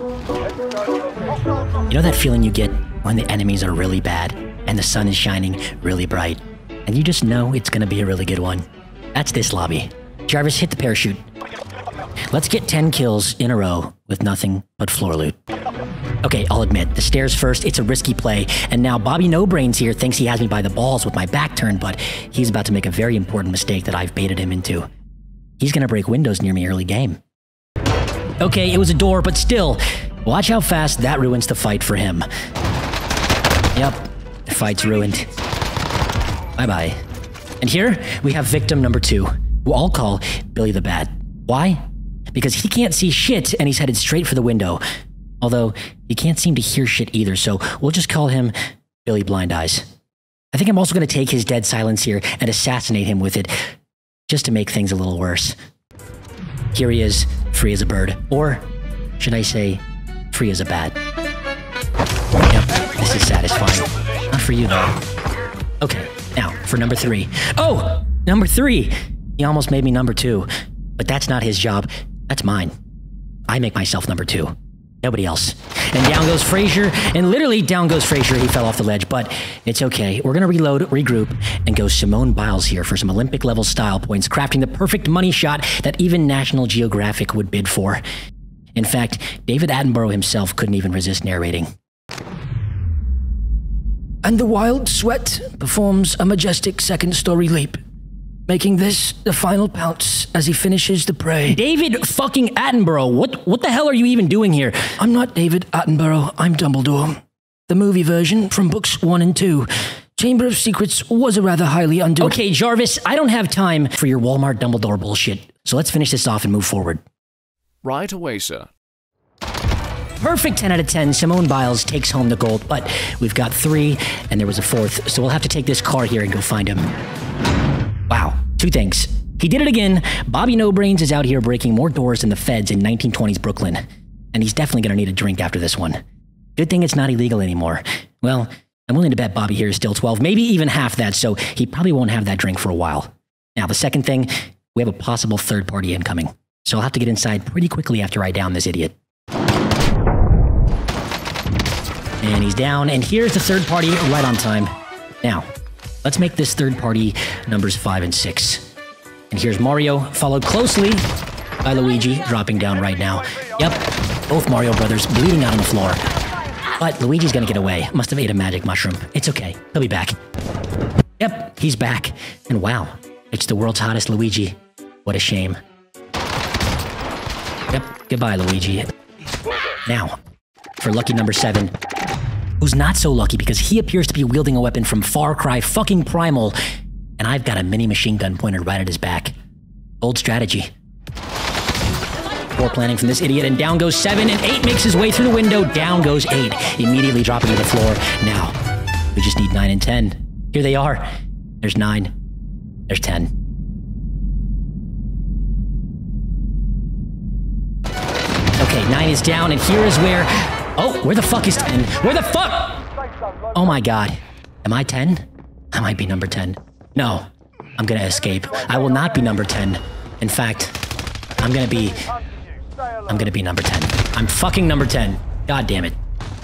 You know that feeling you get when the enemies are really bad and the sun is shining really bright, and you just know it's gonna be a really good one? That's this lobby. Jarvis, hit the parachute. Let's get 10 kills in a row with nothing but floor loot. Okay, I'll admit, the stairs first, it's a risky play, and now Bobby No Brains here thinks he has me by the balls with my back turned, but he's about to make a very important mistake that I've baited him into. He's gonna break windows near me early game. Okay, it was a door, but still, watch how fast that ruins the fight for him. Yep, the fight's ruined. Bye bye. And here we have victim number two, who I'll call Billy the Bat. Why? Because he can't see shit and he's headed straight for the window. Although he can't seem to hear shit either, so we'll just call him Billy Blind Eyes. I think I'm also going to take his dead silence here and assassinate him with it, just to make things a little worse. Here he is, free as a bird. Or should I say, free as a bat. Yep, this is satisfying. Not for you, though. Okay, now for number three. Oh, number three! He almost made me number two. But that's not his job. That's mine. I make myself number two. Nobody else. And down goes Frazier, and literally down goes Frazier. He fell off the ledge, but it's okay. We're gonna reload, regroup, and go Simone Biles here for some Olympic level style points, crafting the perfect money shot that even National Geographic would bid for. In fact, David Attenborough himself couldn't even resist narrating. And the wild sweat performs a majestic second story leap, making this the final pounce as he finishes the prey. David fucking Attenborough, what what the hell are you even doing here? I'm not David Attenborough, I'm Dumbledore. The movie version from books one and two. Chamber of Secrets was a rather highly undue. Okay, Jarvis, I don't have time for your Walmart Dumbledore bullshit. So let's finish this off and move forward. Right away, sir. Perfect 10 out of 10. Simone Biles takes home the gold, but we've got three, and there was a fourth, so we'll have to take this car here and go find him. Two things. He did it again. Bobby No Brains is out here breaking more doors than the feds in 1920s Brooklyn. And he's definitely gonna need a drink after this one. Good thing it's not illegal anymore. Well, I'm willing to bet Bobby here is still 12, maybe even half that, so he probably won't have that drink for a while. Now, the second thing, we have a possible third party incoming. So I'll have to get inside pretty quickly after I down this idiot. And he's down, and here's the third party right on time. Now, let's make this third party numbers five and six. And here's Mario, followed closely by Luigi, dropping down right now. Yep, both Mario brothers bleeding out on the floor. But Luigi's gonna get away. Must have ate a magic mushroom. It's okay, he'll be back. Yep, he's back. And wow, it's the world's hottest Luigi. What a shame. Yep, goodbye, Luigi. Now, for lucky number seven, who's not so lucky because he appears to be wielding a weapon from Far Cry fucking Primal, and I've got a mini machine gun pointed right at his back. Old strategy. Poor planning from this idiot, and down goes seven, and eight makes his way through the window. Down goes eight, immediately dropping to the floor. Now, we just need nine and ten. Here they are. There's nine. There's ten. Okay, nine is down, and here is where. Oh, where the fuck is 10? Where the fuck? Oh my god. Am I 10? I might be number 10. No, I'm gonna escape. I will not be number 10. In fact, I'm gonna be. I'm gonna be number 10. I'm fucking number 10. God damn it.